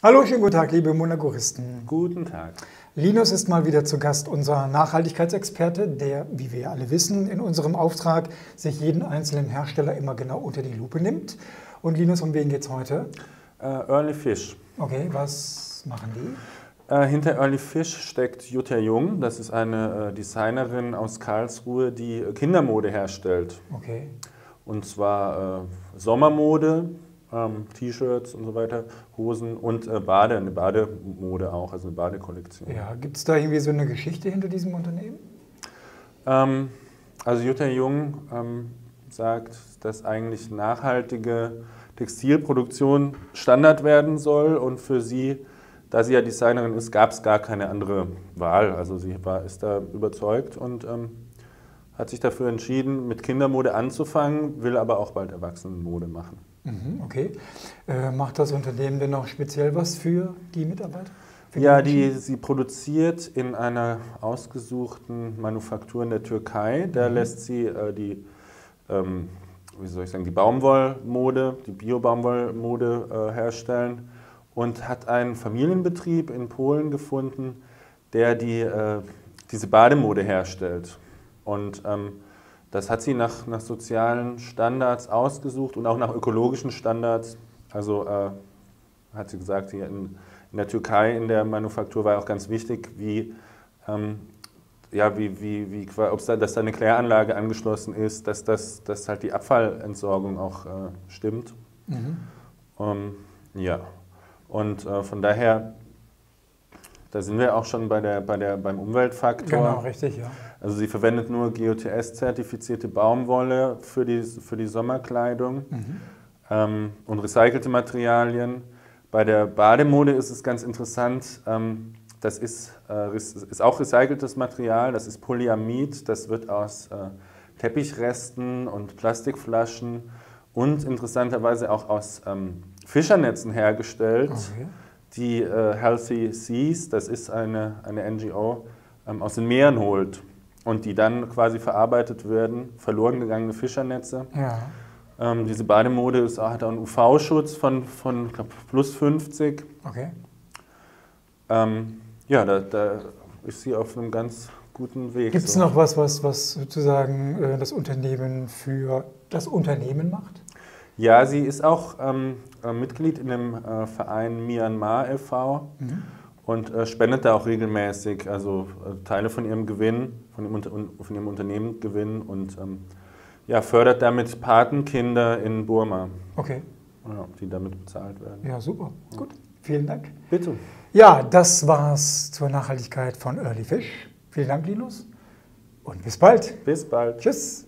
Hallo, schönen guten Tag, liebe Monagoristen. Guten Tag. Linus ist mal wieder zu Gast, unser Nachhaltigkeitsexperte, der, wie wir alle wissen, in unserem Auftrag sich jeden einzelnen Hersteller immer genau unter die Lupe nimmt. Und Linus, um wen geht es heute? Äh, Early Fish. Okay, was machen die? Äh, hinter Early Fish steckt Jutta Jung. Das ist eine äh, Designerin aus Karlsruhe, die Kindermode herstellt. Okay. Und zwar äh, Sommermode, ähm, T-Shirts und so weiter, Hosen und äh, Bade, eine Bademode auch, also eine Badekollektion. Ja, gibt es da irgendwie so eine Geschichte hinter diesem Unternehmen? Ähm, also Jutta Jung ähm, sagt, dass eigentlich nachhaltige Textilproduktion Standard werden soll und für sie, da sie ja Designerin ist, gab es gar keine andere Wahl. Also sie war, ist da überzeugt und ähm, hat sich dafür entschieden, mit Kindermode anzufangen, will aber auch bald Erwachsenenmode machen. Mhm, okay. Äh, macht das Unternehmen denn auch speziell was für die Mitarbeiter? Für ja, die, sie produziert in einer ausgesuchten Manufaktur in der Türkei. Da mhm. lässt sie äh, die, ähm, wie soll ich sagen, die Baumwollmode, die Bio-Baumwollmode äh, herstellen und hat einen Familienbetrieb in Polen gefunden, der die, äh, diese Bademode herstellt. Und ähm, das hat sie nach, nach sozialen Standards ausgesucht und auch nach ökologischen Standards. Also äh, hat sie gesagt, hier in, in, der Türkei in der Manufaktur war auch ganz wichtig, wie, ähm, ja, wie, wie, wie, ob da, dass da eine Kläranlage angeschlossen ist, dass, das, dass halt die Abfallentsorgung auch äh, stimmt. Mhm. Um, ja, und äh, von daher da sind wir auch schon bei der, bei der, beim Umweltfaktor. Genau, richtig, ja. Also sie verwendet nur GOTS-zertifizierte Baumwolle für die, für die Sommerkleidung mhm. ähm, und recycelte Materialien. Bei der Bademode ist es ganz interessant, ähm, das ist, äh, ist auch recyceltes Material, das ist Polyamid, das wird aus äh, Teppichresten und Plastikflaschen und interessanterweise auch aus ähm, Fischernetzen hergestellt. Okay die äh, Healthy Seas, das ist eine, eine NGO, ähm, aus den Meeren holt und die dann quasi verarbeitet werden, verloren gegangene Fischernetze. Ja. Ähm, diese Bademode ist, hat auch einen UV-Schutz von, von glaub, plus 50. Okay. Ähm, ja, da, da, ist sie auf einem ganz guten Weg. Gibt es so. noch was, was, was sozusagen äh, das Unternehmen für das Unternehmen macht? Ja, sie ist auch ähm, äh, Mitglied in dem äh, Verein Myanmar e.V. Mhm. und äh, spendet da auch regelmäßig, also äh, Teile von ihrem Gewinn, von ihrem, von ihrem Unternehmen Gewinn und ähm, ja, fördert damit Patenkinder in Burma. Okay. Ja, die damit bezahlt werden. Ja, super. Ja. Gut. Vielen Dank. Bitte. Ja, das war's zur Nachhaltigkeit von Early Fish. Vielen Dank, Linus. Und bis bald. Bis bald. Tschüss.